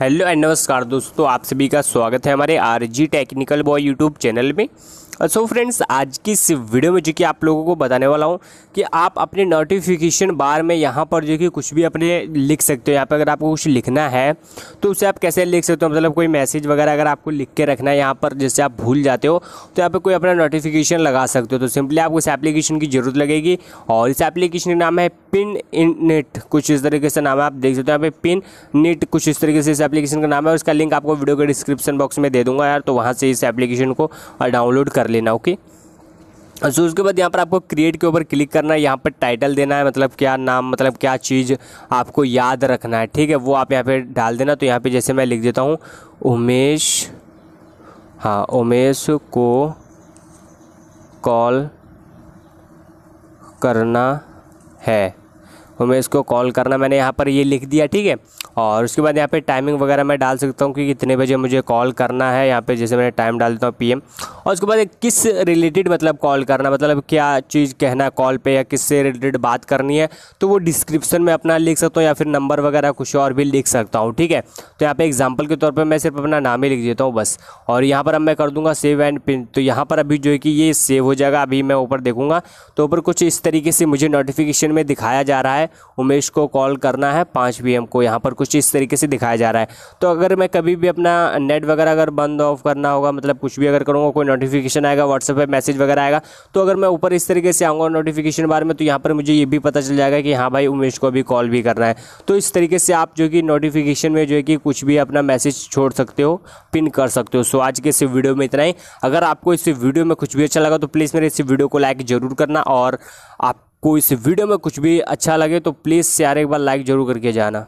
Hello and नमस्कार दोस्तों, आप सभी का स्वागत है हमारे R G technical boy YouTube channel में। सो फ्रेंड्स आज की इस वीडियो में जो कि आप लोगों को बताने वाला हूँ कि आप अपने नोटिफिकेशन बार में यहाँ पर जो कि कुछ भी अपने लिख सकते हो। यहाँ पर अगर आपको कुछ लिखना है तो उसे आप कैसे लिख सकते हो? मतलब कोई मैसेज वगैरह अगर आपको लिख के रखना है यहाँ पर जैसे आप भूल जाते हो तो यहाँ पर कोई अपना नोटिफिकेशन लगा सकते हो। तो सिंपली आपको इस एप्लीकेशन की ज़रूरत लगेगी और इस एप्लीकेशन का नाम है पिन इन नेट कुछ इस तरीके से नाम है, आप देख सकते हो। यहाँ पे पिन नेट कुछ इस तरीके से इस एप्लीकेशन का नाम है उसका लिंक आपको वीडियो के डिस्क्रिप्शन बॉक्स में दे दूँगा यार। तो वहाँ से इस एप्लीकेशन को डाउनलोड कर लेना ओके सो उसके बाद यहाँ पर आपको क्रिएट के ऊपर क्लिक करना है, यहाँ पर टाइटल देना है मतलब क्या नाम मतलब क्या चीज़ आपको याद रखना है, ठीक है? वो आप यहाँ पे डाल देना तो यहाँ पे जैसे मैं लिख देता हूँ, उमेश हाँ उमेश को कॉल करना है। उमेश इसको कॉल करना, मैंने यहाँ पर ये लिख दिया, ठीक है? और उसके बाद यहाँ पे टाइमिंग वगैरह मैं डाल सकता हूँ कि कितने बजे मुझे कॉल करना है, यहाँ पे जैसे मैंने टाइम डाल देता हूँ पीएम और उसके बाद किस रिलेटेड मतलब कॉल करना मतलब क्या चीज़ कहना कॉल पे या किससे रिलेटेड बात करनी है तो वो डिस्क्रिप्शन में अपना लिख सकता हूँ या फिर नंबर वगैरह कुछ और भी लिख सकता हूँ, ठीक है? तो यहाँ पर एग्ज़ाम्पल के तौर पर मैं सिर्फ़ अपना नाम ही लिख देता हूँ, बस। और यहाँ पर अब मैं कर दूँगा सेव एंड पिन तो यहाँ पर अभी जो है कि ये सेव हो जाएगा, अभी मैं ऊपर देखूँगा। तो ऊपर कुछ इस तरीके से मुझे नोटिफिकेशन में दिखाया जा रहा है। उमेश को कॉल करना है, पाँच पी को। यहाँ पर कुछ इस तरीके से दिखाया जा रहा है। तो अगर मैं कभी भी अपना नेट वगैरह अगर बंद ऑफ़ करना होगा मतलब कुछ भी अगर करूँगा, कोई नोटिफिकेशन आएगा व्हाट्सएप पे मैसेज वगैरह आएगा तो अगर मैं ऊपर इस तरीके से आऊँगा नोटिफिकेशन बार में तो यहाँ पर मुझे ये भी पता चल जाएगा कि हाँ भाई, उमेश को अभी कॉल भी करना है। तो इस तरीके से आप जो कि नोटिफिकेशन में जो है कि कुछ भी अपना मैसेज छोड़ सकते हो पिन कर सकते हो। सो आज के इस वीडियो में इतना ही। अगर आपको इस वीडियो में कुछ भी अच्छा लगा तो प्लीज़ मेरे इस वीडियो को लाइक ज़रूर करना और आप आपको इस वीडियो में कुछ भी अच्छा लगे तो प्लीज़ से यार एक बार लाइक ज़रूर करके जाना।